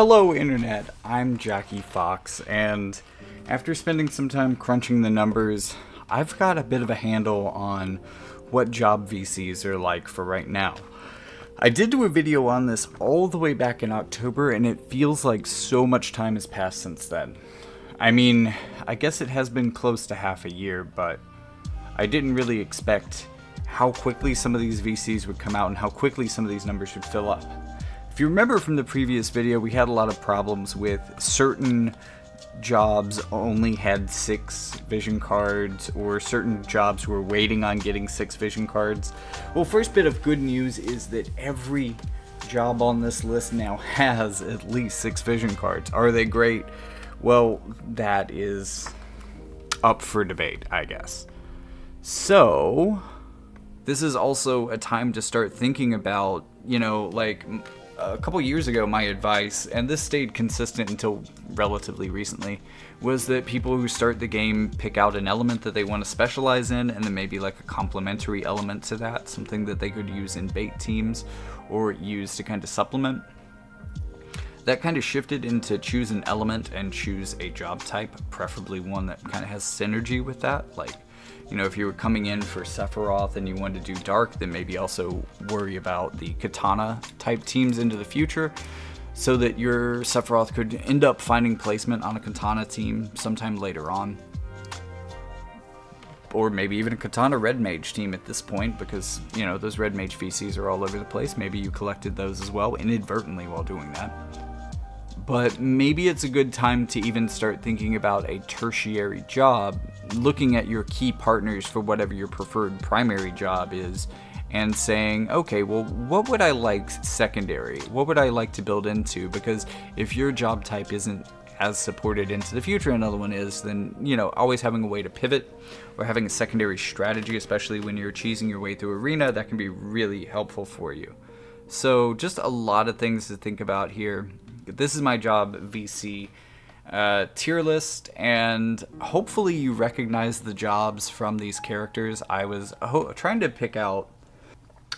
Hello, Internet. I'm Jackie Fox, and after spending some time crunching the numbers, I've got a bit of a handle on what job VCs are like for right now. I did do a video on this all the way back in October, and it feels like so much time has passed since then. I mean, I guess it has been close to half a year, but I didn't really expect how quickly some of these VCs would come out and how quickly some of these numbers would fill up. If you remember from the previous video, we had a lot of problems with certain jobs only had six vision cards or certain jobs were waiting on getting six vision cards. Well, first bit of good news is that every job on this list now has at least six vision cards. Are they great? Well, that is up for debate, I guess. So, this is also a time to start thinking about, you know, like a couple years ago, my advice, and this stayed consistent until relatively recently, was that people who start the game pick out an element that they want to specialize in, and then maybe like a complementary element to that, something that they could use in bait teams or use to kind of supplement. That kind of shifted into choose an element and choose a job type, preferably one that kind of has synergy with that, like you know, if you were coming in for Sephiroth and you wanted to do Dark, then maybe also worry about the Katana type teams into the future so that your Sephiroth could end up finding placement on a Katana team sometime later on. Or maybe even a Katana Red Mage team at this point because, you know, those Red Mage VCs are all over the place. Maybe you collected those as well inadvertently while doing that but maybe it's a good time to even start thinking about a tertiary job, looking at your key partners for whatever your preferred primary job is, and saying, okay, well, what would I like secondary? What would I like to build into? Because if your job type isn't as supported into the future another one is, then, you know, always having a way to pivot or having a secondary strategy, especially when you're cheesing your way through arena, that can be really helpful for you. So just a lot of things to think about here this is my job VC uh, tier list, and hopefully you recognize the jobs from these characters. I was trying to pick out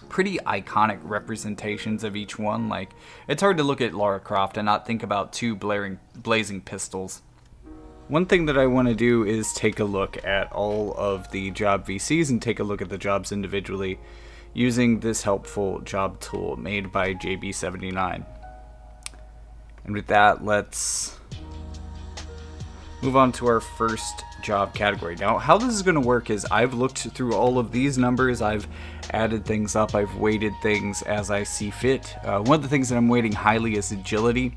pretty iconic representations of each one. Like, it's hard to look at Lara Croft and not think about two blaring, blazing pistols. One thing that I want to do is take a look at all of the job VCs and take a look at the jobs individually using this helpful job tool made by JB79. And with that, let's move on to our first job category. Now, how this is going to work is I've looked through all of these numbers, I've added things up, I've weighted things as I see fit. Uh, one of the things that I'm weighting highly is agility,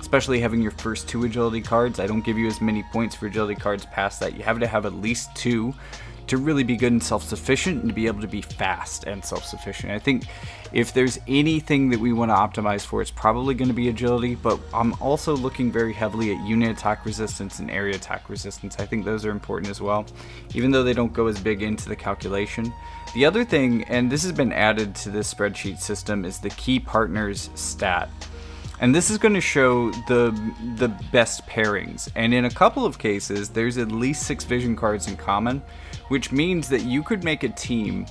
especially having your first two agility cards. I don't give you as many points for agility cards past that. You have to have at least two to really be good and self-sufficient and to be able to be fast and self-sufficient. I think if there's anything that we want to optimize for, it's probably going to be agility, but I'm also looking very heavily at unit attack resistance and area attack resistance. I think those are important as well, even though they don't go as big into the calculation. The other thing, and this has been added to this spreadsheet system, is the key partners stat. And this is going to show the the best pairings. And in a couple of cases, there's at least six vision cards in common, which means that you could make a team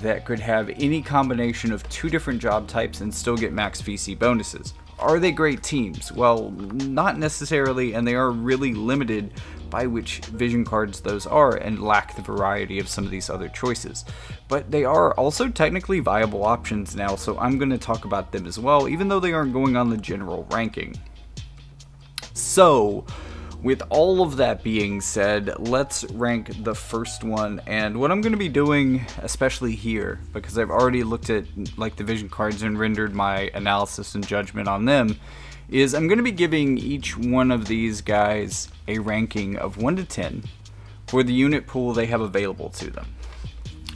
that could have any combination of two different job types and still get max VC bonuses. Are they great teams? Well, not necessarily, and they are really limited by which vision cards those are and lack the variety of some of these other choices. But they are also technically viable options now, so I'm going to talk about them as well, even though they aren't going on the general ranking. So, with all of that being said, let's rank the first one. And what I'm going to be doing, especially here, because I've already looked at like the vision cards and rendered my analysis and judgment on them, is I'm going to be giving each one of these guys a ranking of 1 to 10 for the unit pool they have available to them.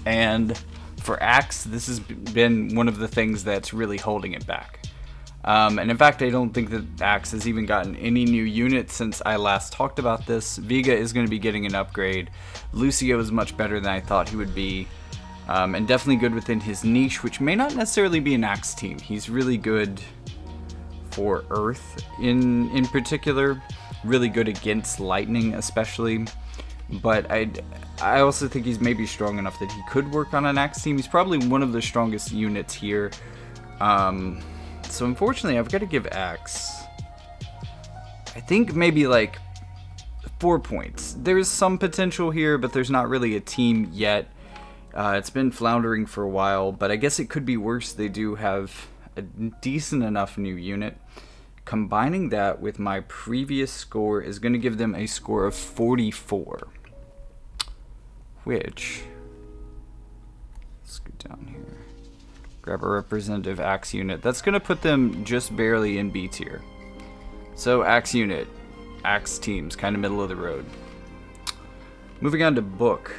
And for Axe, this has been one of the things that's really holding it back. Um, and in fact, I don't think that Axe has even gotten any new units since I last talked about this. Vega is going to be getting an upgrade. Lucio is much better than I thought he would be. Um, and definitely good within his niche, which may not necessarily be an Axe team. He's really good for Earth in in particular, really good against Lightning especially. But I I also think he's maybe strong enough that he could work on an Axe team. He's probably one of the strongest units here. Um, so unfortunately, I've got to give Axe I think maybe like four points. There's some potential here, but there's not really a team yet. Uh, it's been floundering for a while, but I guess it could be worse. They do have a decent enough new unit. Combining that with my previous score is going to give them a score of 44. Which, let's go down here. Grab a representative axe unit. That's going to put them just barely in B tier. So axe unit, axe teams, kind of middle of the road. Moving on to book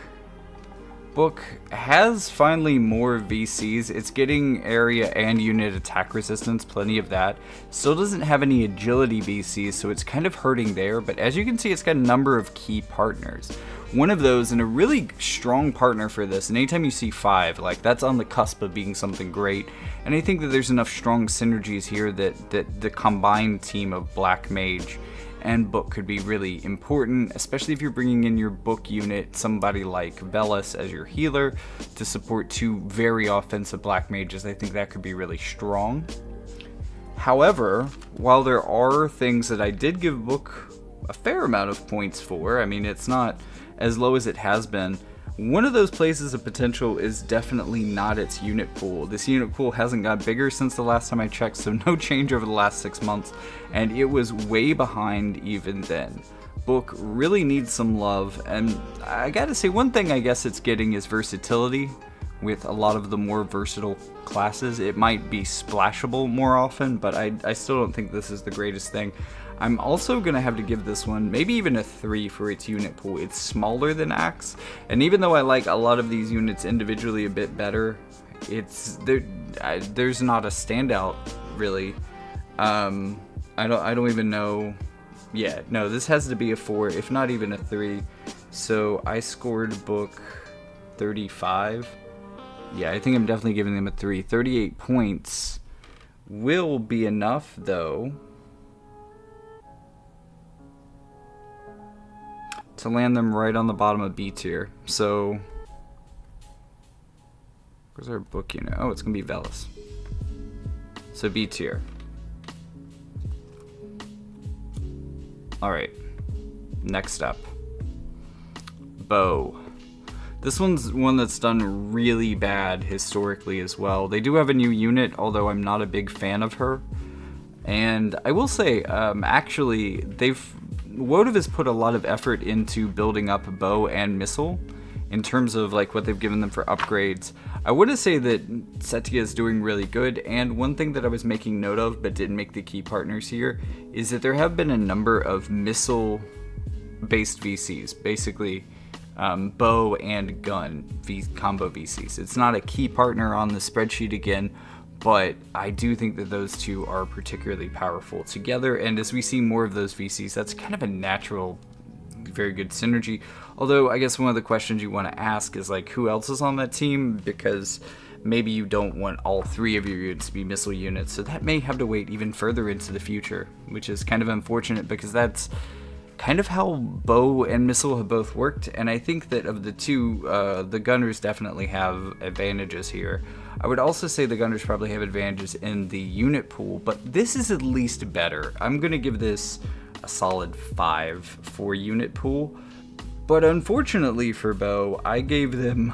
book has finally more VCs. It's getting area and unit attack resistance, plenty of that. Still doesn't have any agility VCs, so it's kind of hurting there, but as you can see, it's got a number of key partners. One of those, and a really strong partner for this, and anytime you see five, like that's on the cusp of being something great. And I think that there's enough strong synergies here that, that the combined team of Black Mage and book could be really important, especially if you're bringing in your book unit, somebody like Velis as your healer to support two very offensive black mages. I think that could be really strong. However, while there are things that I did give book a fair amount of points for, I mean, it's not as low as it has been. One of those places of potential is definitely not its unit pool. This unit pool hasn't got bigger since the last time I checked, so no change over the last six months, and it was way behind even then. Book really needs some love, and I gotta say, one thing I guess it's getting is versatility. With a lot of the more versatile classes, it might be splashable more often, but I, I still don't think this is the greatest thing. I'm also to have to give this one maybe even a 3 for its unit pool. It's smaller than Axe, and even though I like a lot of these units individually a bit better, it's there. I, there's not a standout really. Um, I don't. I don't even know. Yeah, no. This has to be a four, if not even a three. So I scored book 35. Yeah, I think I'm definitely giving them a three. 38 points will be enough though to land them right on the bottom of B tier. So, where's our book unit? Oh, it's gonna be Velis. So B tier. All right, next up, Bow. This one's one that's done really bad historically as well. They do have a new unit, although I'm not a big fan of her. And I will say, um, actually, they've Wotive has put a lot of effort into building up bow and missile in terms of like what they've given them for upgrades. I would say that Setia is doing really good, and one thing that I was making note of but didn't make the key partners here is that there have been a number of missile based VCs, basically um, bow and gun v combo VCs. It's not a key partner on the spreadsheet again, but I do think that those two are particularly powerful together. And as we see more of those VCs, that's kind of a natural, very good synergy. Although, I guess one of the questions you want to ask is like, who else is on that team? Because maybe you don't want all three of your units to be missile units, so that may have to wait even further into the future, which is kind of unfortunate because that's kind of how bow and missile have both worked. And I think that of the two, uh, the gunners definitely have advantages here. I would also say the Gunners probably have advantages in the unit pool, but this is at least better. I'm to give this a solid 5 for unit pool, but unfortunately for Bow, I gave them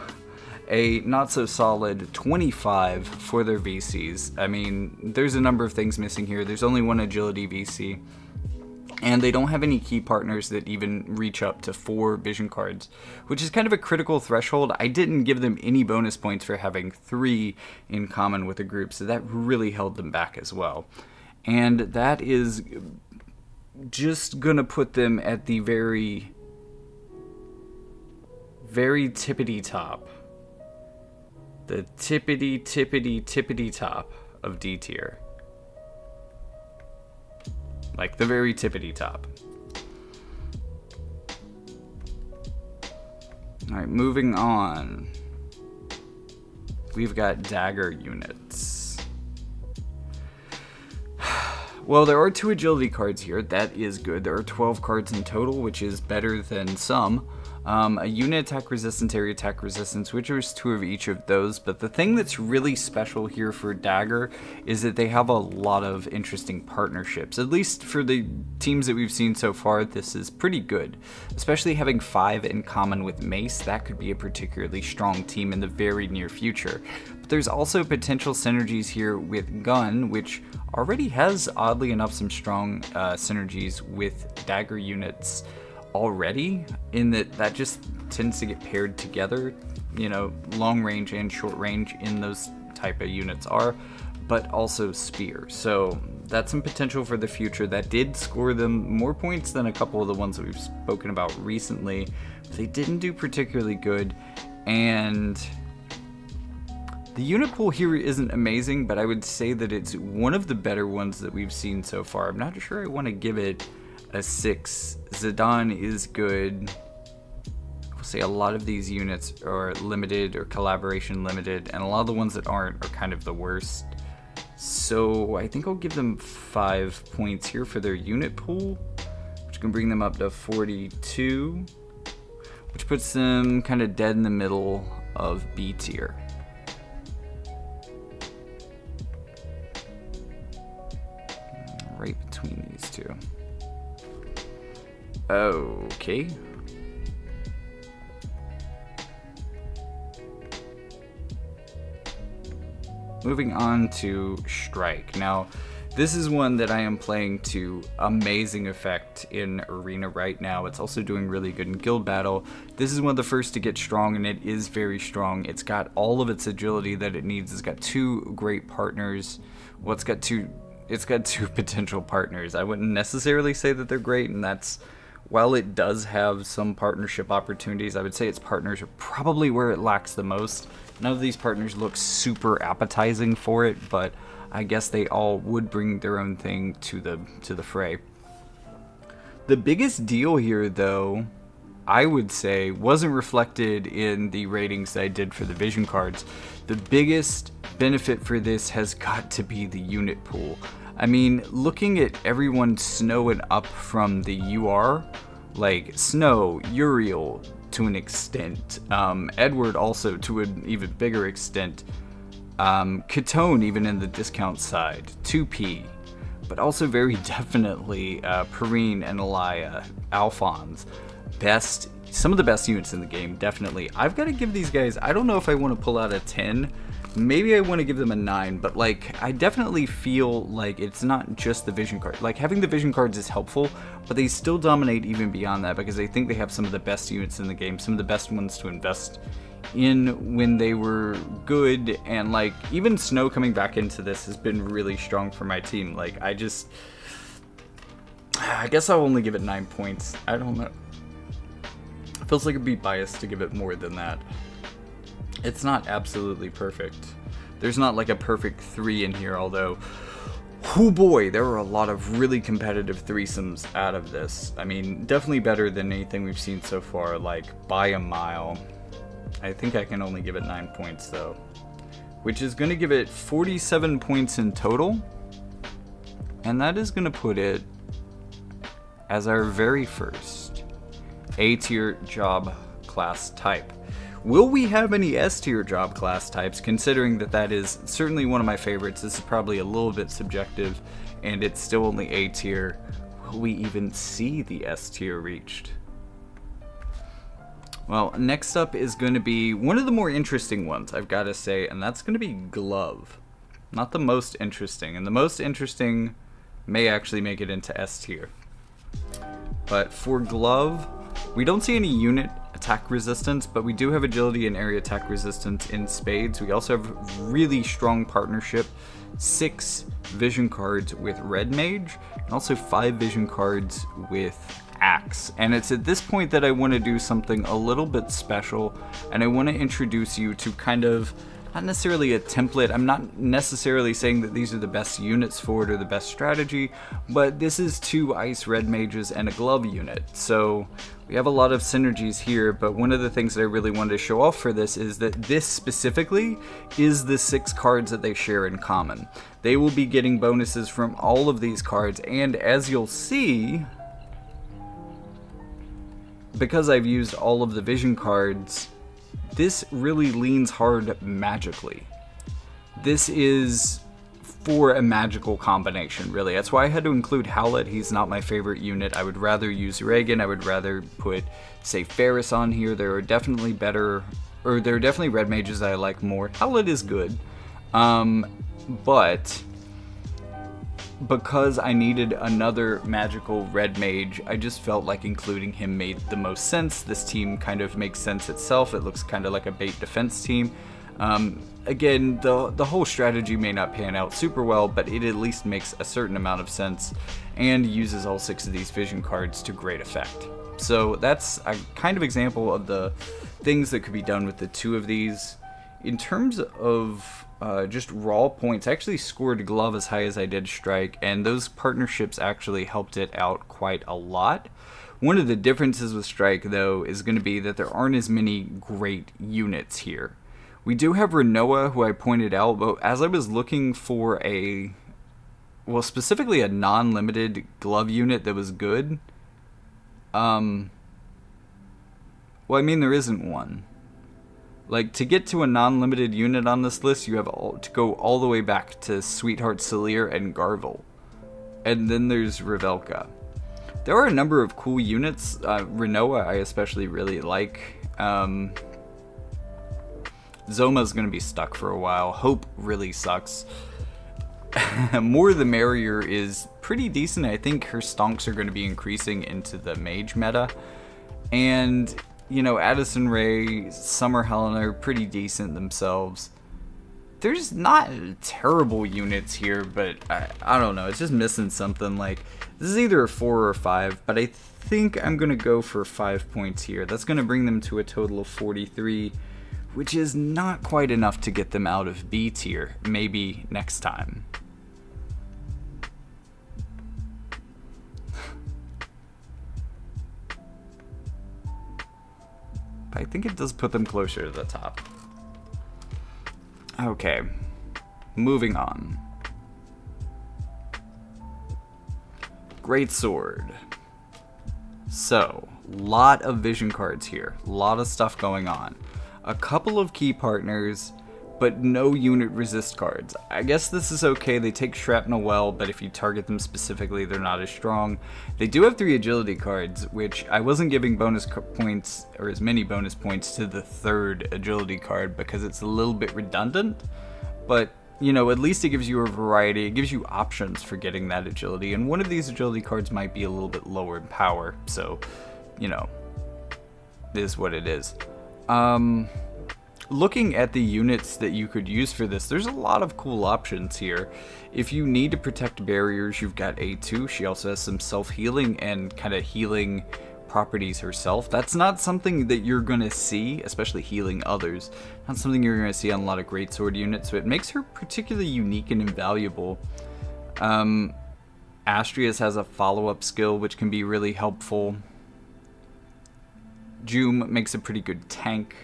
a not so solid 25 for their VCs. I mean, there's a number of things missing here. There's only one agility VC and they don't have any key partners that even reach up to four vision cards, which is kind of a critical threshold. I didn't give them any bonus points for having three in common with a group, so that really held them back as well. And that is just gonna put them at the very, very tippity top. The tippity, tippity, tippity top of D tier. Like the very tippity top. Alright, moving on. We've got dagger units. Well, there are two agility cards here. That is good. There are 12 cards in total, which is better than some. Um, a unit attack resistance, area attack resistance, which is two of each of those. But the thing that's really special here for Dagger is that they have a lot of interesting partnerships. At least for the teams that we've seen so far, this is pretty good. Especially having five in common with Mace, that could be a particularly strong team in the very near future. But there's also potential synergies here with Gun, which already has, oddly enough, some strong uh, synergies with Dagger units already in that that just tends to get paired together you know long range and short range in those type of units are but also spear. So that's some potential for the future. That did score them more points than a couple of the ones that we've spoken about recently. They didn't do particularly good and the unit pool here isn't amazing but i would say that it's one of the better ones that we've seen so far. I'm not sure i want to give it a 6. Zidane is good. We'll say a lot of these units are limited or collaboration limited, and a lot of the ones that aren't are kind of the worst. So I think I'll give them 5 points here for their unit pool, which can bring them up to 42, which puts them kind of dead in the middle of B tier. Right between these two. Okay. Moving on to Strike. Now, this is one that I am playing to amazing effect in Arena right now. It's also doing really good in Guild Battle. This is one of the first to get strong, and it is very strong. It's got all of its agility that it needs. It's got two great partners. Well, it's got two it's got two potential partners. I wouldn't necessarily say that they're great, and that's while it does have some partnership opportunities, I would say its partners are probably where it lacks the most. None of these partners look super appetizing for it, but I guess they all would bring their own thing to the to the fray. The biggest deal here though, I would say wasn't reflected in the ratings that I did for the vision cards. The biggest benefit for this has got to be the unit pool. I mean, looking at everyone snowing up from the UR, like Snow, Uriel to an extent, um, Edward also to an even bigger extent, um, even in the discount side, 2P, but also very definitely uh, Perrine and Elia, Alphonse, best, some of the best units in the game, definitely. I've got to give these guys, I don't know if I want to pull out a 10, maybe I want to give them a 9, but like I definitely feel like it's not just the vision card. Like having the vision cards is helpful, but they still dominate even beyond that because I think they have some of the best units in the game, some of the best ones to invest in when they were good and like even Snow coming back into this has been really strong for my team. Like I just I guess I'll only give it 9 points. I don't know. It feels like it'd be biased to give it more than that it's not absolutely perfect. There's not like a perfect three in here, although, oh boy, there were a lot of really competitive threesomes out of this. I mean, definitely better than anything we've seen so far, like by a mile. I think I can only give it nine points though, which is going to give it 47 points in total. And that is going to put it as our very first A tier job class type. Will we have any S tier job class types, considering that that is certainly one of my favorites? This is probably a little bit subjective, and it's still only A tier. Will we even see the S tier reached? Well, next up is going to be one of the more interesting ones, I've got to say, and that's going to be Glove. Not the most interesting, and the most interesting may actually make it into S tier. But for Glove, we don't see any unit attack resistance, but we do have agility and area attack resistance in spades. We also have really strong partnership, six vision cards with Red Mage, and also five vision cards with Axe. And it's at this point that I want to do something a little bit special, and I want to introduce you to kind of not necessarily a template. I'm not necessarily saying that these are the best units for it or the best strategy, but this is two ice red mages and a glove unit. So we have a lot of synergies here, but one of the things that I really wanted to show off for this is that this specifically is the six cards that they share in common. They will be getting bonuses from all of these cards, and as you'll see, because I've used all of the vision cards, this really leans hard magically. This is for a magical combination, really. That's why I had to include Howlet. He's not my favorite unit. I would rather use Reagan. I would rather put, say, Ferris on here. There are definitely better, or there are definitely red mages that I like more. Howlet is good, um, but because I needed another magical red mage, I just felt like including him made the most sense. This team kind of makes sense itself. It looks kind of like a bait defense team. Um, again, the, the whole strategy may not pan out super well, but it at least makes a certain amount of sense and uses all six of these vision cards to great effect. So that's a kind of example of the things that could be done with the two of these. In terms of uh, just raw points. I actually scored glove as high as I did strike, and those partnerships actually helped it out quite a lot. One of the differences with strike, though, is going to be that there aren't as many great units here. We do have Rinoa, who I pointed out, but as I was looking for a, well, specifically a non-limited glove unit that was good, um, well, I mean, there isn't one. Like, to get to a non-limited unit on this list, you have all, to go all the way back to Sweetheart Selir and Garvel. And then there's Revelka. There are a number of cool units. Uh, Rinoa I especially really like. Um, Zoma's to be stuck for a while. Hope really sucks. More the Merrier is pretty decent. I think her stonks are to be increasing into the mage meta. And you know, Addison Ray, Summer Helena are pretty decent themselves. There's not terrible units here, but I, I don't know. It's just missing something. Like, this is either a 4 or a 5, but I think I'm going to go for 5 points here. That's going to bring them to a total of 43, which is not quite enough to get them out of B tier. Maybe next time. I think it does put them closer to the top. Okay, moving on. Great Sword. So, lot of vision cards here, lot of stuff going on. A couple of key partners, but no unit resist cards. I guess this is okay, they take shrapnel well, but if you target them specifically, they're not as strong. They do have three agility cards, which I wasn't giving bonus points, or as many bonus points to the third agility card because it's a little bit redundant, but you know, at least it gives you a variety, it gives you options for getting that agility, and one of these agility cards might be a little bit lower in power, so, you know, is what it is. Um, looking at the units that you could use for this, there's a lot of cool options here. If you need to protect barriers, you've got A2. She also has some self-healing and kind of healing properties herself. That's not something that you're going to see, especially healing others. Not something you're going to see on a lot of greatsword units, so it makes her particularly unique and invaluable. Um, Astrius has a follow-up skill, which can be really helpful. Joom makes a pretty good tank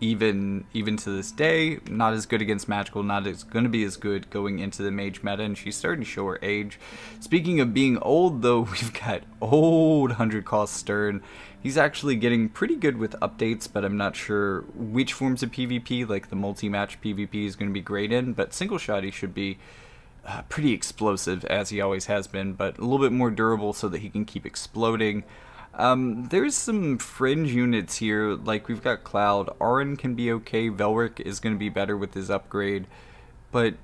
even even to this day, not as good against magical, not as going to be as good going into the mage meta, and she's starting to show her age. Speaking of being old, though, we've got old 100 cost Sterne. He's actually getting pretty good with updates, but I'm not sure which forms of PvP, like the multi-match PvP is going to be great in, but single shot he should be uh, pretty explosive, as he always has been, but a little bit more durable so that he can keep exploding. Um, there's some fringe units here, like we've got Cloud. Arin can be okay, Velric is going to be better with his upgrade, but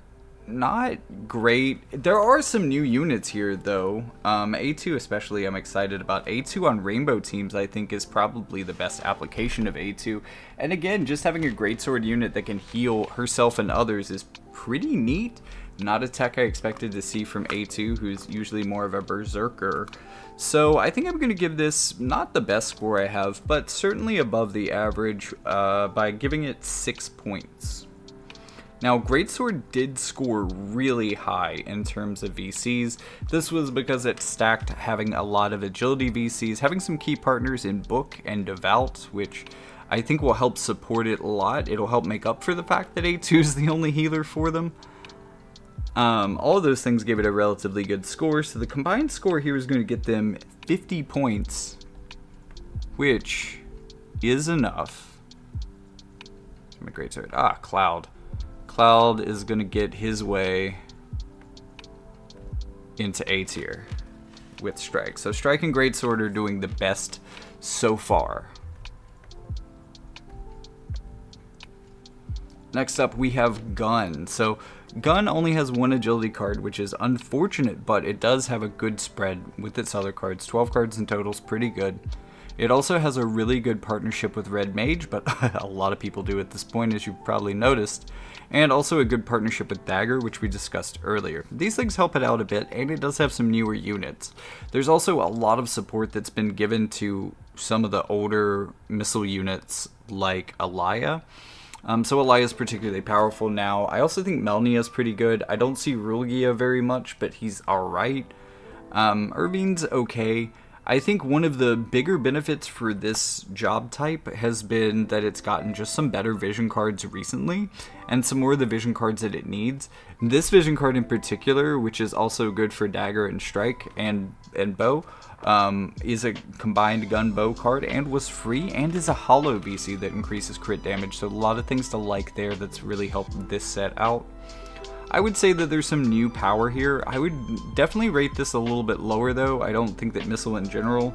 not great. There are some new units here, though. Um, A2 especially I'm excited about. A2 on Rainbow teams I think is probably the best application of A2. And again, just having a greatsword unit that can heal herself and others is pretty neat. Not a tech I expected to see from A2, who's usually more of a berserker. So I think I'm going to give this not the best score I have, but certainly above the average uh, by giving it 6 points. Now, Greatsword did score really high in terms of VCs. This was because it stacked having a lot of agility VCs, having some key partners in Book and Devout, which I think will help support it a lot. It'll help make up for the fact that A2 is the only healer for them. Um, all those things give it a relatively good score, so the combined score here is going to get them 50 points, which is enough. My great sword. Ah, Cloud. Cloud is going to get his way into A tier with Strike. So Strike and Greatsword are doing the best so far. Next up, we have Gun. So Gun only has one agility card, which is unfortunate, but it does have a good spread with its other cards. 12 cards in total is pretty good. It also has a really good partnership with Red Mage, but a lot of people do at this point, as you've probably noticed. And also a good partnership with Dagger, which we discussed earlier. These things help it out a bit, and it does have some newer units. There's also a lot of support that's been given to some of the older missile units, like Alaya. Um, so Alaya is particularly powerful now. I also think Melnia is pretty good. I don't see Rulgia very much, but he's alright. Um, okay. I think one of the bigger benefits for this job type has been that it's gotten just some better vision cards recently, and some more of the vision cards that it needs. This vision card in particular, which is also good for dagger and strike and and bow, um, is a combined gun bow card and was free and is a hollow VC that increases crit damage. So a lot of things to like there that's really helped this set out. I would say that there's some new power here. I would definitely rate this a little bit lower though. I don't think that Missile in general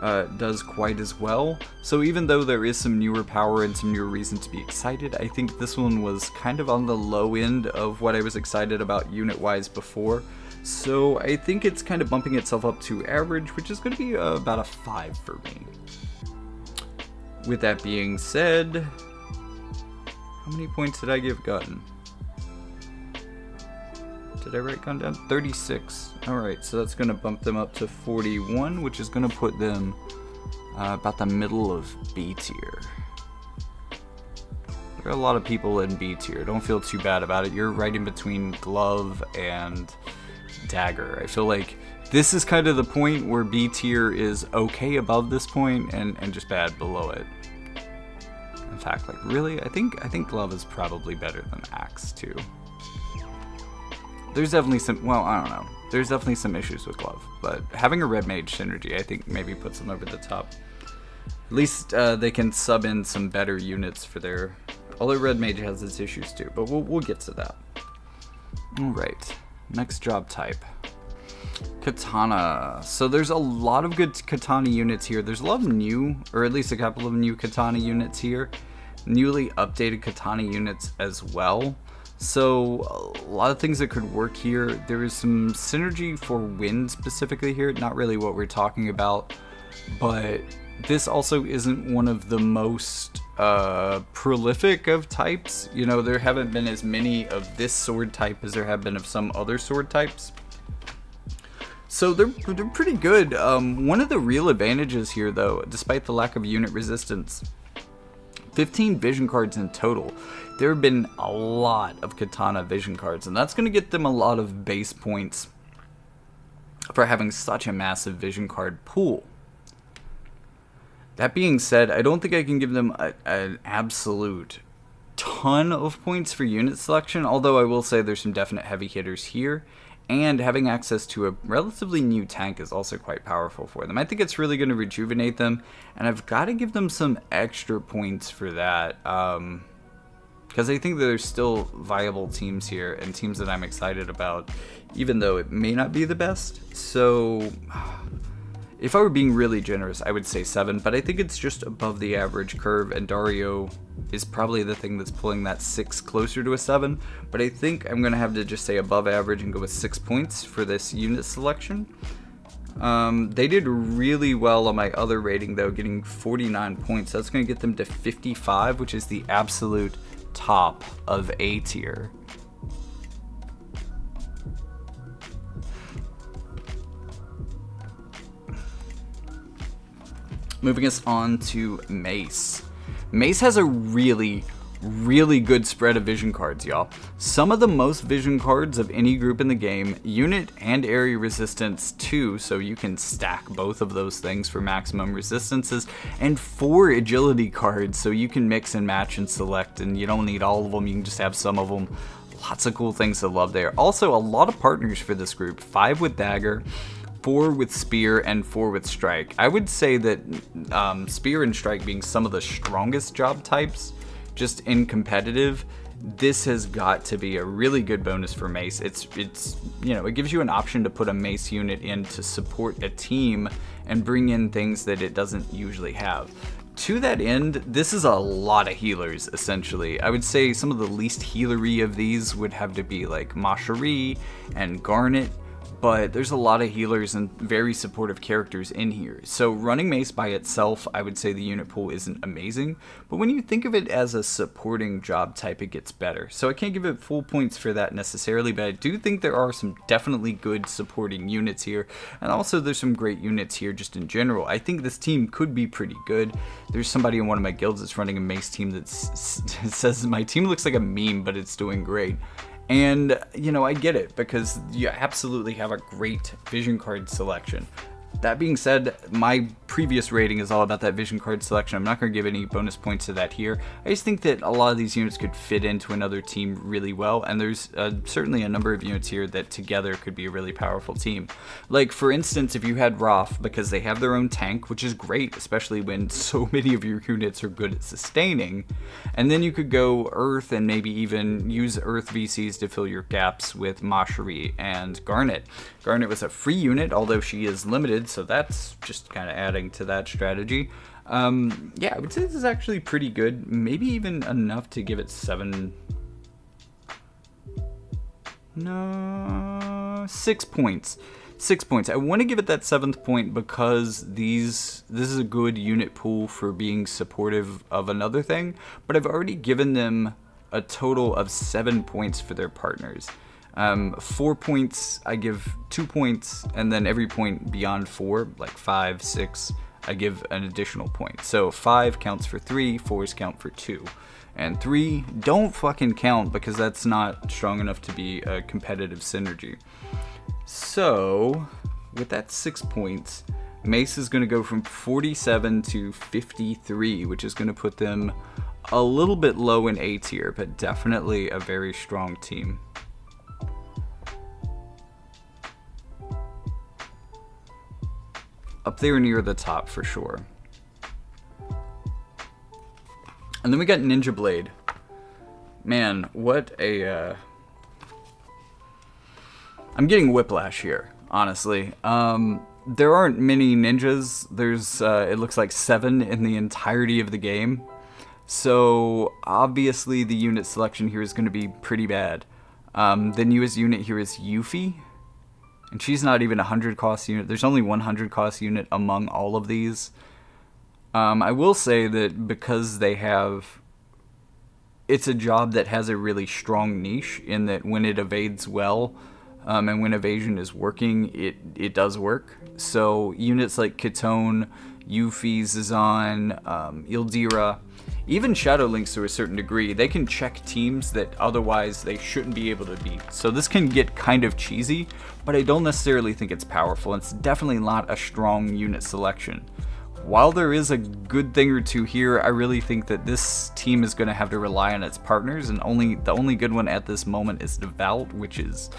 uh, does quite as well. So even though there is some newer power and some newer reason to be excited, I think this one was kind of on the low end of what I was excited about unit-wise before. So I think it's kind of bumping itself up to average, which is going to be uh, about a 5 for me. With that being said, how many points did I give Gun? Did I write Gun down? 36. Alright, so that's going to bump them up to 41, which is going to put them uh, about the middle of B tier. There are a lot of people in B tier. Don't feel too bad about it. You're right in between Glove and Dagger. I feel like this is kind of the point where B tier is okay above this point and, and just bad below it. In fact, like really, I think I think Glove is probably better than Axe too. There's definitely some well, I don't know. There's definitely some issues with Glove, but having a Red Mage synergy, I think maybe puts them over the top. At least uh, they can sub in some better units for their. Although Red Mage has its issues too, but we'll we'll get to that. All right. Next job type. Katana. So there's a lot of good Katana units here. There's a lot of new, or at least a couple of new Katana units here. Newly updated Katana units as well. So a lot of things that could work here. There is some synergy for wind specifically here. Not really what we're talking about, but this also isn't one of the most uh, prolific of types. You know, there haven't been as many of this sword type as there have been of some other sword types. So they're, they're pretty good. Um, one of the real advantages here, though, despite the lack of unit resistance, 15 vision cards in total. There have been a lot of Katana vision cards, and that's going to get them a lot of base points for having such a massive vision card pool. That being said, I don't think I can give them a, an absolute ton of points for unit selection, although I will say there's some definite heavy hitters here, and having access to a relatively new tank is also quite powerful for them. I think it's really going to rejuvenate them, and I've got to give them some extra points for that, because um, I think that there's still viable teams here, and teams that I'm excited about, even though it may not be the best. So... If I were being really generous, I would say 7, but I think it's just above the average curve, and Dario is probably the thing that's pulling that 6 closer to a 7, but I think I'm going to have to just say above average and go with 6 points for this unit selection. Um, they did really well on my other rating though, getting 49 points. That's going to get them to 55, which is the absolute top of A tier. Moving us on to Mace. Mace has a really, really good spread of vision cards, y'all. Some of the most vision cards of any group in the game, unit and area resistance too, so you can stack both of those things for maximum resistances, and four agility cards, so you can mix and match and select, and you don't need all of them, you can just have some of them. Lots of cool things to love there. Also, a lot of partners for this group. Five with Dagger, four with Spear, and four with Strike. I would say that um, Spear and Strike being some of the strongest job types just in competitive, this has got to be a really good bonus for Mace. It's it's you know, it gives you an option to put a Mace unit in to support a team and bring in things that it doesn't usually have. To that end, this is a lot of healers, essentially. I would say some of the least healery of these would have to be like Macherie and Garnet, but there's a lot of healers and very supportive characters in here. So running Mace by itself, I would say the unit pool isn't amazing, but when you think of it as a supporting job type, it gets better. So I can't give it full points for that necessarily, but I do think there are some definitely good supporting units here, and also there's some great units here just in general. I think this team could be pretty good. There's somebody in one of my guilds that's running a Mace team that says my team looks like a meme, but it's doing great. And, you know, I get it because you absolutely have a great vision card selection. That being said, my previous rating is all about that vision card selection. I'm not going to give any bonus points to that here. I just think that a lot of these units could fit into another team really well, and there's uh, certainly a number of units here that together could be a really powerful team. Like, for instance, if you had Roth, because they have their own tank, which is great, especially when so many of your units are good at sustaining, and then you could go Earth and maybe even use Earth VCs to fill your gaps with Macherie and Garnet. Garnet was a free unit, although she is limited, so that's just kind of adding to that strategy. Um, yeah, I would say this is actually pretty good. Maybe even enough to give it seven. No, six points. Six points. I want to give it that seventh point because these this is a good unit pool for being supportive of another thing, but I've already given them a total of seven points for their partners. Um, four points, I give two points, and then every point beyond four, like five, six, I give an additional point. So five counts for three, fours count for two. And three don't fucking count because that's not strong enough to be a competitive synergy. So, with that six points, Mace is going to go from 47 to 53, which is going to put them a little bit low in A tier, but definitely a very strong team. Up there near the top for sure. And then we got Ninja Blade. Man, what a... Uh... I'm getting whiplash here, honestly. Um, there aren't many ninjas. There's, uh, it looks like seven in the entirety of the game. So, obviously the unit selection here is going to be pretty bad. Um, the newest unit here is Yuffie, and she's not even a 100 cost unit. There's only 100 cost unit among all of these. Um, I will say that because they have... It's a job that has a really strong niche in that when it evades well, um, and when evasion is working, it, it does work. So units like Kitone, Yuffie, Zazan, um, Ildira, even Shadowlynx to a certain degree, they can check teams that otherwise they shouldn't be able to beat. So this can get kind of cheesy, but I don't necessarily think it's powerful. It's definitely not a strong unit selection. While there is a good thing or two here, I really think that this team is going to have to rely on its partners, and only the only good one at this moment is Devout, which is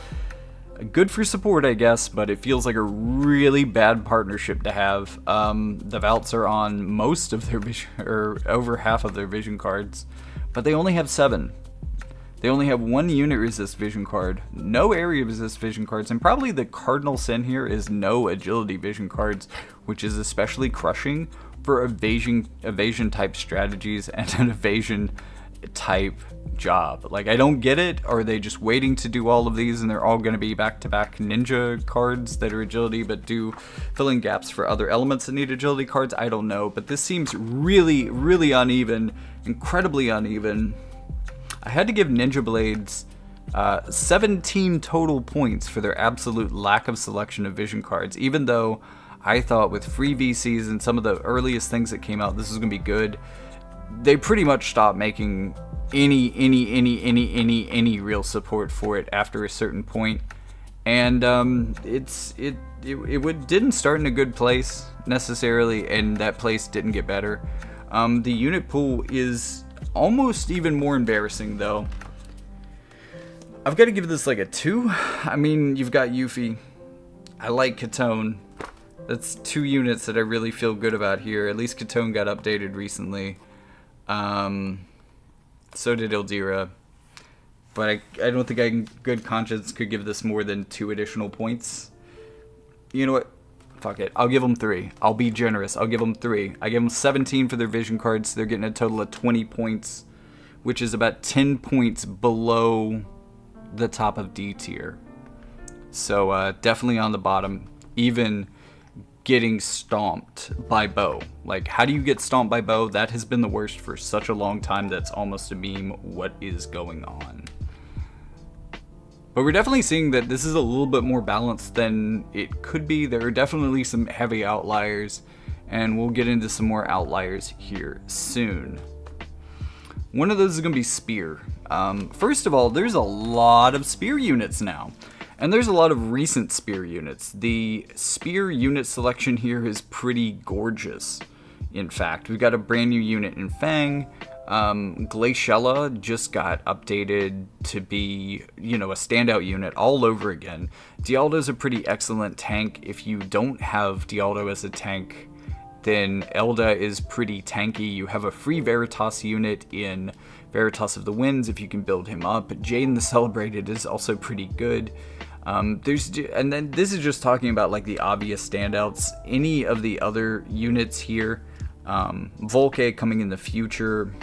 good for support, I guess, but it feels like a really bad partnership to have. Um, the Valts are on most of their vision, or over half of their vision cards, but they only have seven. They only have one unit resist vision card, no area resist vision cards, and probably the cardinal sin here is no agility vision cards, which is especially crushing for evasion evasion type strategies and an evasion type job. Like, I don't get it. Are they just waiting to do all of these and they're all going to be back-to-back ninja cards that are agility but do filling gaps for other elements that need agility cards? I don't know. But this seems really, really uneven, incredibly uneven. I had to give Ninja Blades uh, 17 total points for their absolute lack of selection of vision cards, even though I thought with free VCs and some of the earliest things that came out, this was going to be good they pretty much stopped making any any any any any any real support for it after a certain point. And um, it's it it, it would, didn't start in a good place necessarily and that place didn't get better. Um, the unit pool is almost even more embarrassing though. I've got to give this like a 2 I mean you've got Yuffie. I like Catone. That's two units that I really feel good about here. At least Catone got updated recently um, so did Ildira. But I, I don't think I in good conscience could give this more than two additional points. You know what? Fuck it. I'll give them three. I'll be generous. I'll give them three. I give them 17 for their vision cards. They're getting a total of 20 points, which is about 10 points below the top of D tier. So uh, definitely on the bottom. Even getting stomped by Bow. Like, how do you get stomped by Bow? That has been the worst for such a long time that's almost a meme. What is going on? But we're definitely seeing that this is a little bit more balanced than it could be. There are definitely some heavy outliers, and we'll get into some more outliers here soon. One of those is going to be Spear. Um, first of all, there's a lot of Spear units now. And there's a lot of recent spear units. The spear unit selection here is pretty gorgeous. In fact, we've got a brand new unit in Fang. Um, Glaciela just got updated to be, you know, a standout unit all over again. Dialdo is a pretty excellent tank. If you don't have Dialdo as a tank, then Elda is pretty tanky. You have a free Veritas unit in Veritas of the Winds if you can build him up. Jaden the Celebrated is also pretty good. Um, there's and then this is just talking about like the obvious standouts. Any of the other units here, um, Volke coming in the future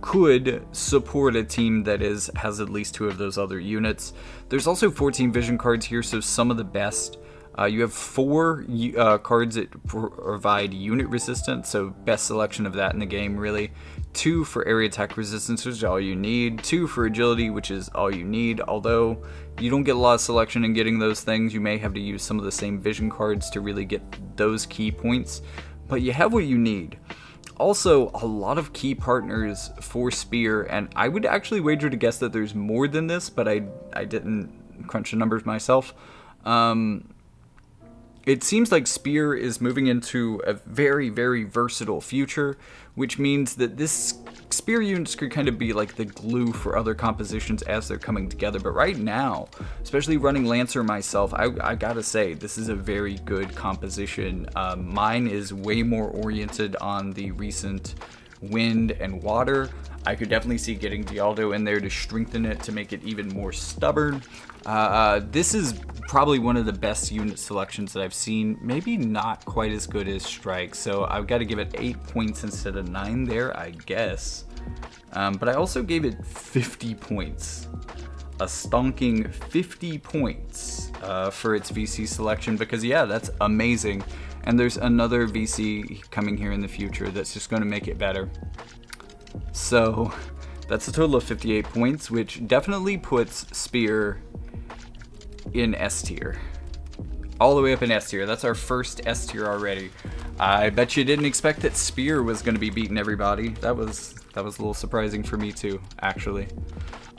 could support a team that is has at least two of those other units. There's also 14 vision cards here, so some of the best. Uh, you have four uh, cards that provide unit resistance, so best selection of that in the game, really. Two for area attack resistance, which is all you need, two for agility, which is all you need, although you don't get a lot of selection in getting those things, you may have to use some of the same vision cards to really get those key points, but you have what you need. Also, a lot of key partners for Spear, and I would actually wager to guess that there's more than this, but I, I didn't crunch the numbers myself. Um, it seems like Spear is moving into a very, very versatile future, which means that this Spear units could kind of be like the glue for other compositions as they're coming together. But right now, especially running Lancer myself, I, I gotta say, this is a very good composition. Um, mine is way more oriented on the recent wind and water. I could definitely see getting Dialdo in there to strengthen it to make it even more stubborn. Uh, uh, this is probably one of the best unit selections that I've seen. Maybe not quite as good as Strike, so I've got to give it 8 points instead of 9 there, I guess. Um, but I also gave it 50 points. A stonking 50 points uh, for its VC selection because, yeah, that's amazing. And there's another VC coming here in the future that's just going to make it better. So that's a total of 58 points, which definitely puts Spear in S tier. All the way up in S tier. That's our first S tier already. I bet you didn't expect that Spear was going to be beating everybody. That was that was a little surprising for me too, actually.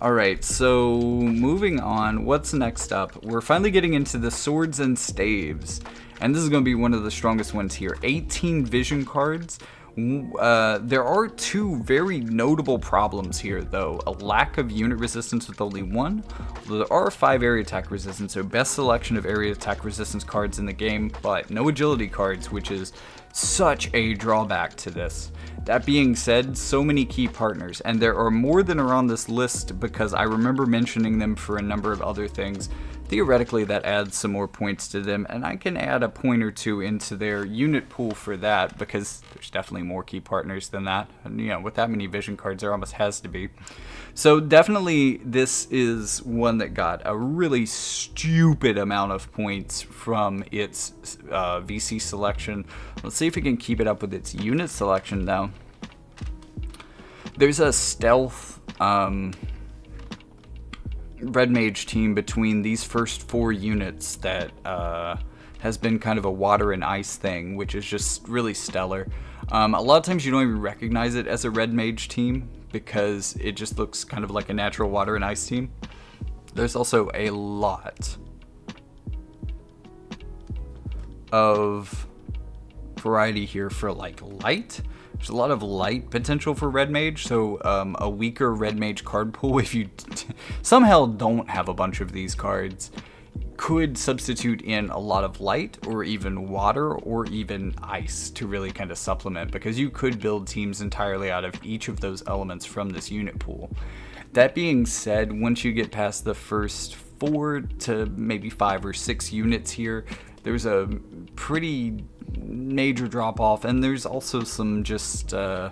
Alright, so moving on, what's next up? We're finally getting into the swords and staves. And this is going to be one of the strongest ones here. 18 vision cards uh, there are two very notable problems here, though. A lack of unit resistance with only one. There are five area attack resistance, so best selection of area attack resistance cards in the game, but no agility cards, which is such a drawback to this. That being said, so many key partners, and there are more than are on this list because I remember mentioning them for a number of other things theoretically that adds some more points to them and I can add a point or two into their unit pool for that because there's definitely more key partners than that. And you know with that many vision cards there almost has to be. So definitely this is one that got a really stupid amount of points from its uh, VC selection. Let's see if we can keep it up with its unit selection now there's a stealth um, red mage team between these first four units that uh, has been kind of a water and ice thing, which is just really stellar. Um, a lot of times you don't even recognize it as a red mage team because it just looks kind of like a natural water and ice team. There's also a lot of variety here for like light. There's a lot of light potential for Red Mage, so um, a weaker Red Mage card pool, if you somehow don't have a bunch of these cards, could substitute in a lot of light or even water or even ice to really kind of supplement because you could build teams entirely out of each of those elements from this unit pool. That being said, once you get past the first four to maybe five or six units here, there's a pretty major drop off and there's also some just uh,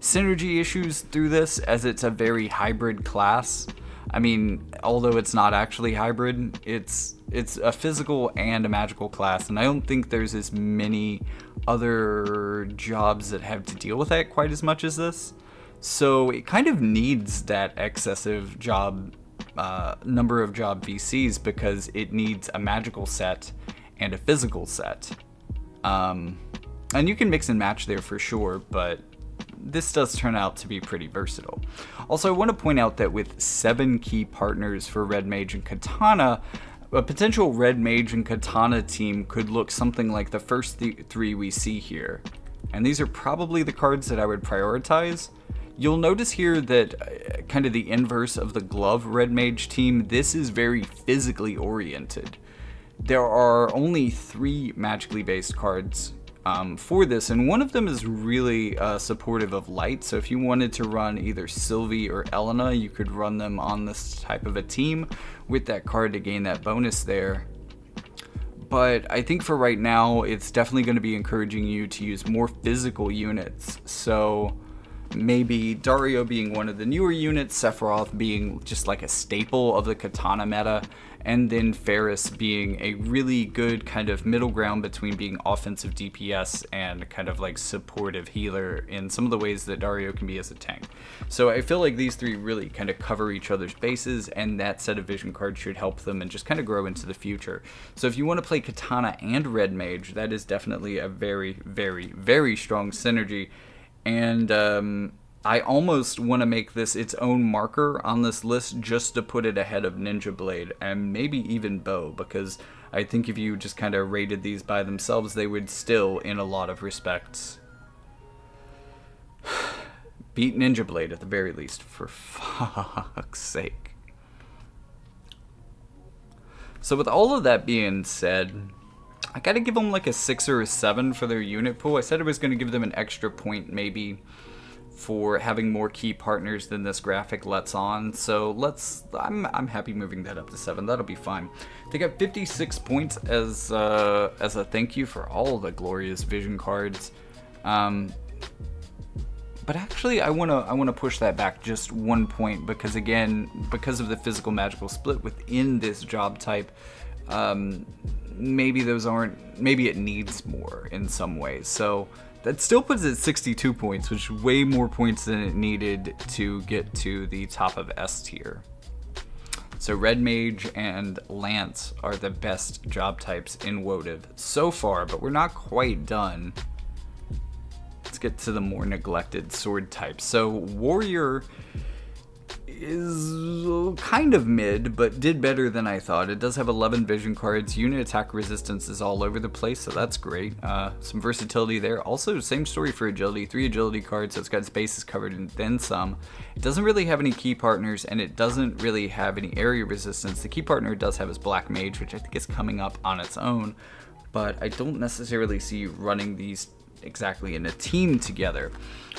synergy issues through this as it's a very hybrid class. I mean, although it's not actually hybrid, it's it's a physical and a magical class, and I don't think there's as many other jobs that have to deal with that quite as much as this. So it kind of needs that excessive job uh, number of job VCs because it needs a magical set and a physical set. Um, and you can mix and match there for sure, but this does turn out to be pretty versatile. Also, I want to point out that with seven key partners for Red Mage and Katana, a potential Red Mage and Katana team could look something like the first th three we see here. And these are probably the cards that I would prioritize. You'll notice here that uh, kind of the inverse of the glove Red Mage team, this is very physically oriented. There are only three magically based cards um, for this, and one of them is really uh, supportive of light. So if you wanted to run either Sylvie or Elena, you could run them on this type of a team with that card to gain that bonus there. But I think for right now, it's definitely going to be encouraging you to use more physical units. So maybe Dario being one of the newer units, Sephiroth being just like a staple of the katana meta, and then Ferris being a really good kind of middle ground between being offensive DPS and kind of like supportive healer in some of the ways that Dario can be as a tank. So I feel like these three really kind of cover each other's bases, and that set of vision cards should help them and just kind of grow into the future. So if you want to play Katana and Red Mage, that is definitely a very, very, very strong synergy and um, I almost want to make this its own marker on this list just to put it ahead of Ninja Blade and maybe even Bow because I think if you just kind of rated these by themselves, they would still, in a lot of respects, beat Ninja Blade at the very least, for fuck's sake. So with all of that being said, I gotta give them like a 6 or a 7 for their unit pool. I said I was gonna give them an extra point maybe for having more key partners than this graphic lets on. So let's, I'm, I'm happy moving that up to 7. That'll be fine. They got 56 points as, uh, as a thank you for all the glorious vision cards. Um, but actually I want to I want to push that back just one point because again because of the physical magical split within this job type um, maybe those aren't, maybe it needs more in some ways. So that still puts it at 62 points, which is way more points than it needed to get to the top of S tier. So Red Mage and Lance are the best job types in WOTV so far, but we're not quite done. Let's get to the more neglected sword types. So Warrior is kind of mid, but did better than I thought. It does have 11 vision cards. Unit attack resistance is all over the place, so that's great. Uh, some versatility there. Also, same story for agility. Three agility cards, so it's got spaces covered and then some. It doesn't really have any key partners, and it doesn't really have any area resistance. The key partner does have is Black Mage, which I think is coming up on its own, but I don't necessarily see running these exactly in a team together.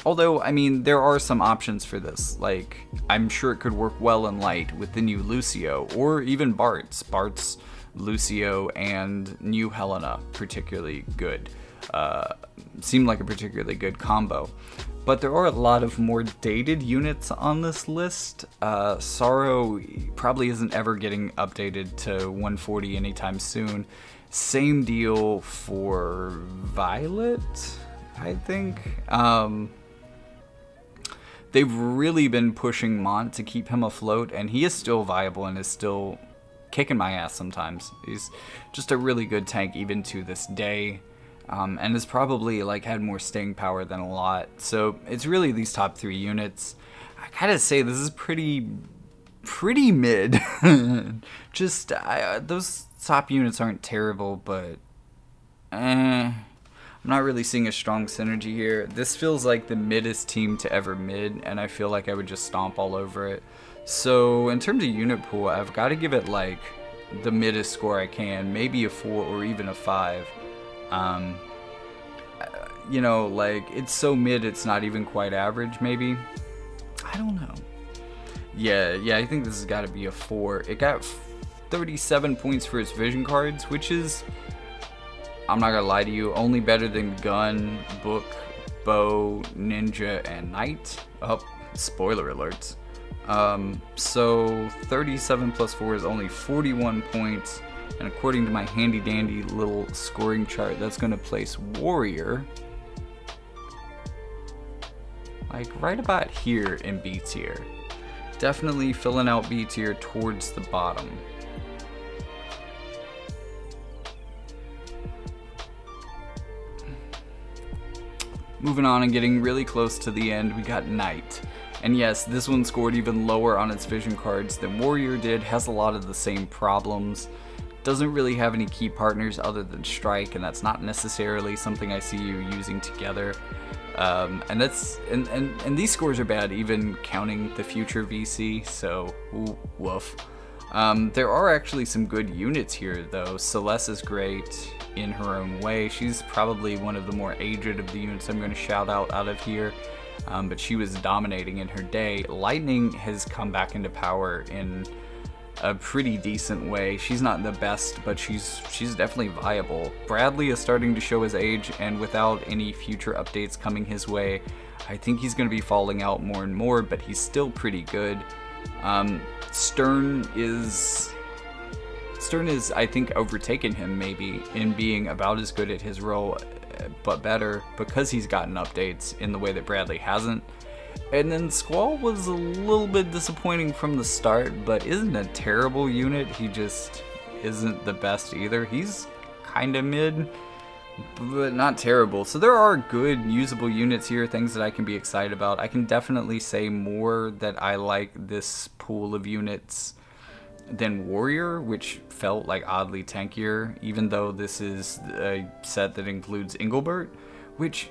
Although, I mean, there are some options for this. Like, I'm sure it could work well in light with the new Lucio, or even Bartz. Bartz, Lucio, and new Helena, particularly good. Uh, seem like a particularly good combo. But there are a lot of more dated units on this list. Uh, Sorrow probably isn't ever getting updated to 140 anytime soon. Same deal for Violet, I think. Um, they've really been pushing Mont to keep him afloat, and he is still viable and is still kicking my ass sometimes. He's just a really good tank even to this day. Um, and has probably like had more staying power than a lot. So it's really these top three units. I gotta say this is pretty, pretty mid. Just I, those top units aren't terrible, but eh, I'm not really seeing a strong synergy here. This feels like the middest team to ever mid, and I feel like I would just stomp all over it. So in terms of unit pool, I've got to give it like the middest score I can, maybe a four or even a five. Um, you know, like it's so mid, it's not even quite average. Maybe I don't know. Yeah, yeah, I think this has got to be a four. It got 37 points for its vision cards, which is, I'm not gonna lie to you, only better than gun, book, bow, ninja, and knight. Oh, spoiler alerts. Um, so 37 plus 4 is only 41 points. And according to my handy dandy little scoring chart, that's to place Warrior like right about here in B tier. Definitely filling out B tier towards the bottom. Moving on and getting really close to the end, we got Knight. And yes, this one scored even lower on its vision cards than Warrior did, has a lot of the same problems. Doesn't really have any key partners other than Strike, and that's not necessarily something I see you using together. Um, and that's and, and and these scores are bad, even counting the future VC. So woof. Um, there are actually some good units here, though. Celeste is great in her own way. She's probably one of the more aged of the units I'm going to shout out out of here um, but she was dominating in her day. Lightning has come back into power in a pretty decent way. She's not the best, but she's she's definitely viable. Bradley is starting to show his age, and without any future updates coming his way, I think he's going to be falling out more and more, but he's still pretty good. Um, Sterne is Sterne is, I think, overtaken him maybe in being about as good at his role but better because he's gotten updates in the way that Bradley hasn't. And then Squall was a little bit disappointing from the start, but isn't a terrible unit. He just isn't the best either. He's kind of mid, but not terrible. So there are good usable units here, things that I can be excited about. I can definitely say more that I like this pool of units than Warrior, which felt like oddly tankier, even though this is a set that includes Engelbert, which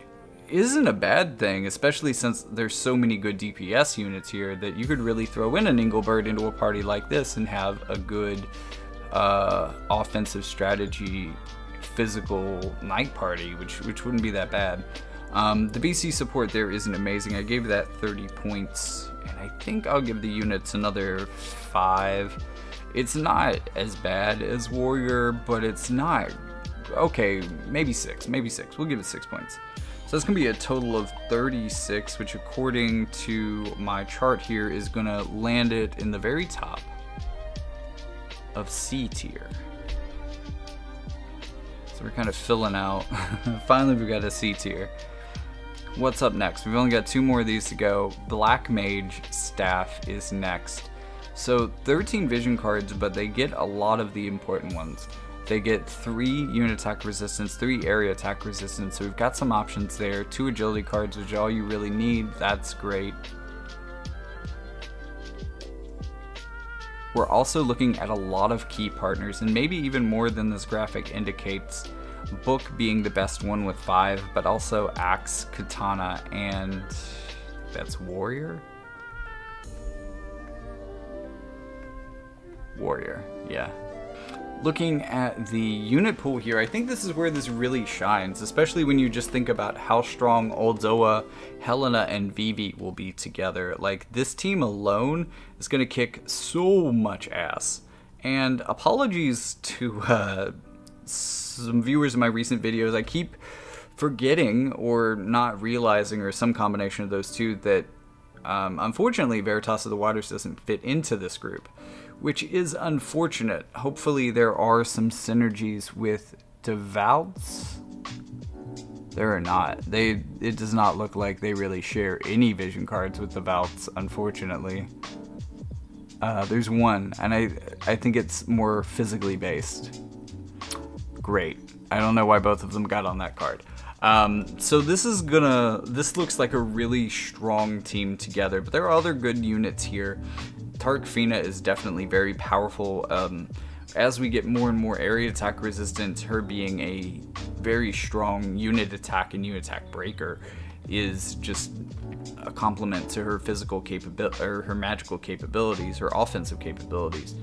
isn't a bad thing, especially since there's so many good DPS units here that you could really throw in an Engelbert into a party like this and have a good uh, offensive strategy physical knight party, which which wouldn't be that bad. Um, the VC support there isn't amazing. I gave that 30 points, and I think I'll give the units another five. It's not as bad as Warrior, but it's not. Okay, maybe six. Maybe six. We'll give it six points. So that's to be a total of 36, which according to my chart here is to land it in the very top of C tier. So we're kind of filling out. Finally, we got a C tier. What's up next? We've only got two more of these to go. Black Mage Staff is next. So 13 vision cards, but they get a lot of the important ones. They get 3 unit attack resistance, 3 area attack resistance, so we've got some options there. 2 agility cards, which all you really need, that's great. We're also looking at a lot of key partners, and maybe even more than this graphic indicates. Book being the best one with 5, but also Axe, Katana, and that's Warrior? Warrior. Yeah. Looking at the unit pool here, I think this is where this really shines, especially when you just think about how strong Oldoa, Helena, and Vivi will be together. Like, this team alone is going to kick so much ass. And apologies to uh, some viewers in my recent videos, I keep forgetting or not realizing, or some combination of those two, that um, unfortunately Veritas of the Waters doesn't fit into this group which is unfortunate. Hopefully, there are some synergies with Devouts. There are not. They it does not look like they really share any vision cards with the Devouts, unfortunately. Uh, there's one, and I I think it's more physically based. Great. I don't know why both of them got on that card. Um, so this is gonna, this looks like a really strong team together, but there are other good units here. Tarkfina is definitely very powerful. Um, as we get more and more area attack resistance, her being a very strong unit attack and unit attack breaker is just a complement to her physical capability or her magical capabilities, her offensive capabilities.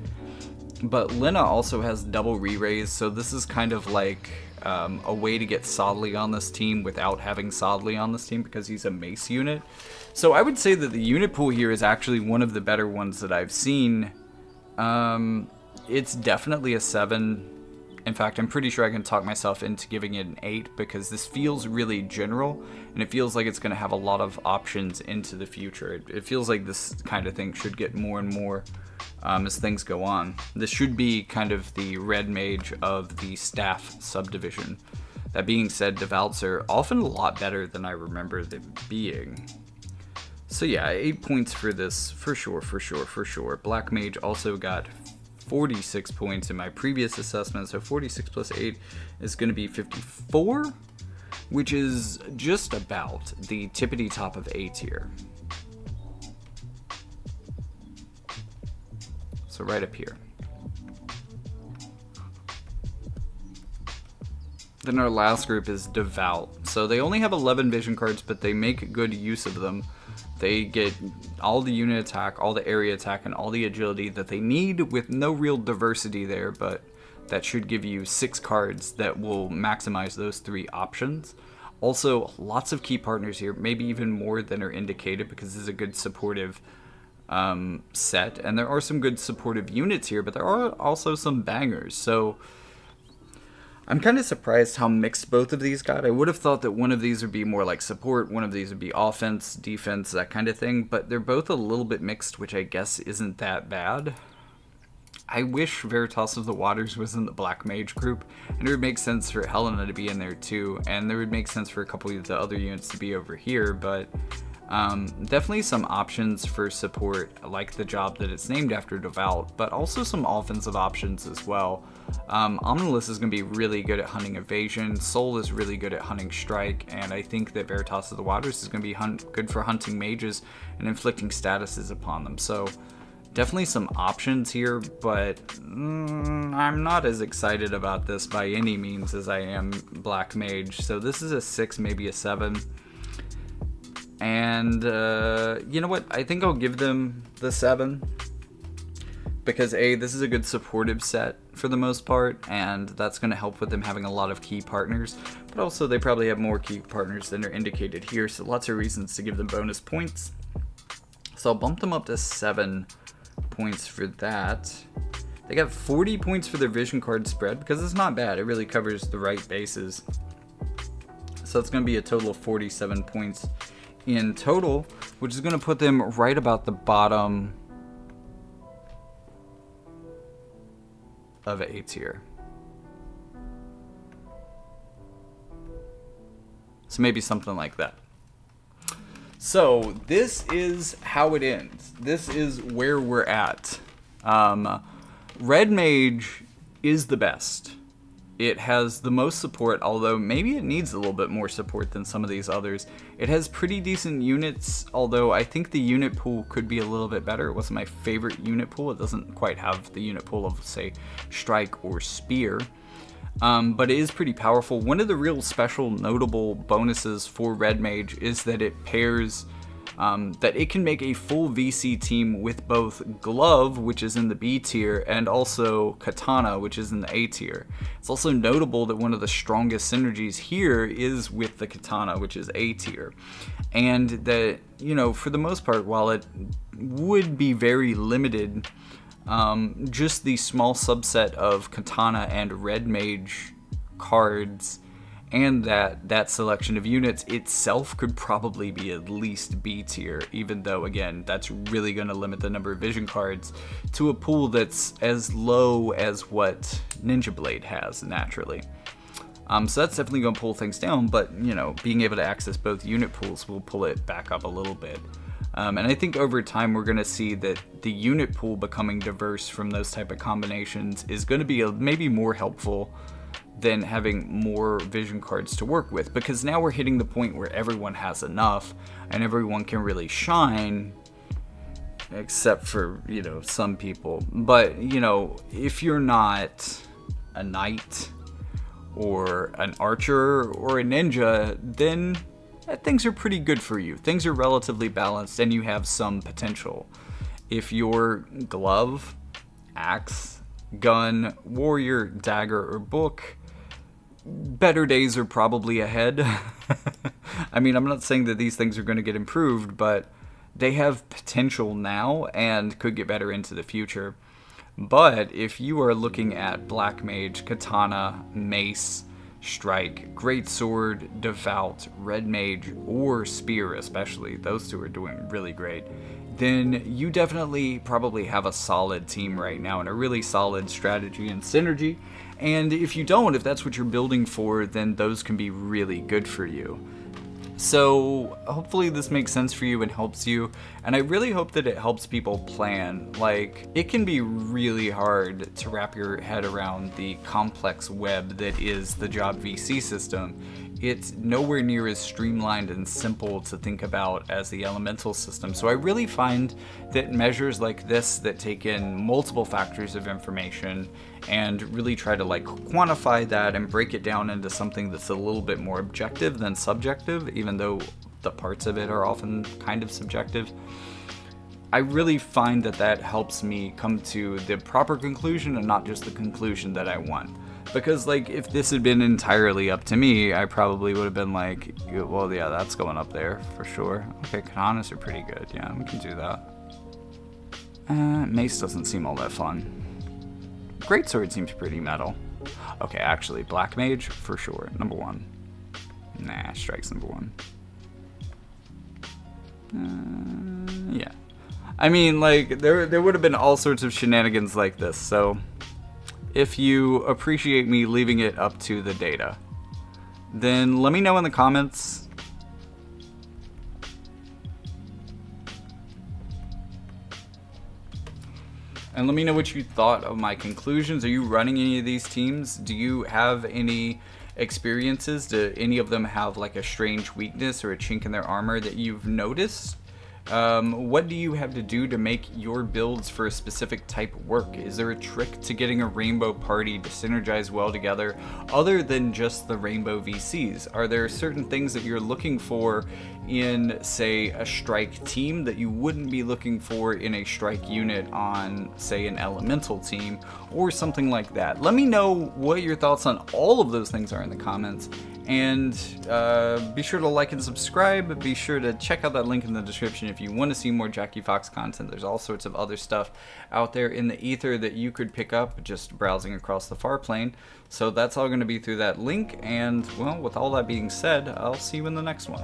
But Lina also has double re-raise, so this is kind of like um, a way to get Sodley on this team without having Sodley on this team because he's a mace unit. So I would say that the unit pool here is actually one of the better ones that I've seen. Um, it's definitely a 7. In fact, I'm pretty sure I can talk myself into giving it an 8 because this feels really general and it feels like it's going to have a lot of options into the future. It, it feels like this kind of thing should get more and more um, as things go on. This should be kind of the red mage of the staff subdivision. That being said, Devouts are often a lot better than I remember them being. So yeah, 8 points for this, for sure, for sure, for sure. Black Mage also got 46 points in my previous assessment, so 46 plus 8 is going to be 54, which is just about the tippity top of A tier. So right up here. Then our last group is Devout. So they only have 11 vision cards, but they make good use of them. They get all the unit attack, all the area attack, and all the agility that they need with no real diversity there, but that should give you six cards that will maximize those three options. Also, lots of key partners here, maybe even more than are indicated because this is a good supportive um, set, and there are some good supportive units here, but there are also some bangers. So I'm kind of surprised how mixed both of these got. I would have thought that one of these would be more like support, one of these would be offense, defense, that kind of thing, but they're both a little bit mixed, which I guess isn't that bad. I wish Veritas of the Waters was in the Black Mage group, and it would make sense for Helena to be in there too, and there would make sense for a couple of the other units to be over here, but um, definitely some options for support, like the job that it's named after, Devout, but also some offensive options as well. Um, Omnilus is going to be really good at hunting evasion, Soul is really good at hunting strike, and I think that Veritas of the Waters is going to be good for hunting mages and inflicting statuses upon them. So definitely some options here, but mm, I'm not as excited about this by any means as I am Black Mage. So this is a 6, maybe a 7. And uh, you know what? I think I'll give them the seven because a this is a good supportive set for the most part, and that's going to help with them having a lot of key partners. But also, they probably have more key partners than are indicated here, so lots of reasons to give them bonus points. So I'll bump them up to seven points for that. They got 40 points for their vision card spread because it's not bad. It really covers the right bases. So it's going to be a total of 47 points in total, which is going to put them right about the bottom of A tier. So maybe something like that. So this is how it ends. This is where we're at. Um, Red Mage is the best. It has the most support, although maybe it needs a little bit more support than some of these others. It has pretty decent units, although I think the unit pool could be a little bit better. It wasn't my favorite unit pool. It doesn't quite have the unit pool of, say, Strike or Spear. Um, but it is pretty powerful. One of the real special notable bonuses for Red Mage is that it pairs um, that it can make a full VC team with both Glove, which is in the B tier, and also Katana, which is in the A tier. It's also notable that one of the strongest synergies here is with the Katana, which is A tier. And that, you know, for the most part, while it would be very limited, um, just the small subset of Katana and Red Mage cards and that that selection of units itself could probably be at least B tier, even though again that's really going to limit the number of vision cards to a pool that's as low as what Ninja Blade has naturally. Um, so that's definitely going to pull things down, but you know, being able to access both unit pools will pull it back up a little bit. Um, and I think over time we're going to see that the unit pool becoming diverse from those type of combinations is going to be a, maybe more helpful than having more vision cards to work with because now we're hitting the point where everyone has enough and everyone can really shine except for, you know, some people. But, you know, if you're not a knight or an archer or a ninja, then uh, things are pretty good for you. Things are relatively balanced and you have some potential. If you're glove, axe, gun, warrior, dagger, or book, better days are probably ahead. I mean, I'm not saying that these things are going to get improved, but they have potential now and could get better into the future. But if you are looking at Black Mage, Katana, Mace, Strike, Great Sword, Devout, Red Mage, or Spear especially, those two are doing really great, then you definitely probably have a solid team right now and a really solid strategy and synergy. And if you don't, if that's what you're building for, then those can be really good for you. So hopefully this makes sense for you and helps you, and I really hope that it helps people plan. Like, it can be really hard to wrap your head around the complex web that is the job VC system it's nowhere near as streamlined and simple to think about as the elemental system. So I really find that measures like this that take in multiple factors of information and really try to like quantify that and break it down into something that's a little bit more objective than subjective, even though the parts of it are often kind of subjective. I really find that that helps me come to the proper conclusion and not just the conclusion that I want. Because, like, if this had been entirely up to me, I probably would have been like, well, yeah, that's going up there for sure. Okay, katanas are pretty good. Yeah, we can do that. Uh, Mace doesn't seem all that fun. Greatsword seems pretty metal. Okay, actually, Black Mage, for sure, number one. Nah, Strike's number one. Uh, yeah. I mean, like, there, there would have been all sorts of shenanigans like this, so if you appreciate me leaving it up to the data. Then let me know in the comments. And let me know what you thought of my conclusions. Are you running any of these teams? Do you have any experiences? Do any of them have like a strange weakness or a chink in their armor that you've noticed? Um, what do you have to do to make your builds for a specific type work? Is there a trick to getting a rainbow party to synergize well together other than just the rainbow VCs? Are there certain things that you're looking for in, say, a strike team that you wouldn't be looking for in a strike unit on, say, an elemental team or something like that? Let me know what your thoughts on all of those things are in the comments and uh, be sure to like and subscribe. Be sure to check out that link in the description if you want to see more Jackie Fox content. There's all sorts of other stuff out there in the ether that you could pick up just browsing across the far plane. So that's all going to be through that link. And, well, with all that being said, I'll see you in the next one.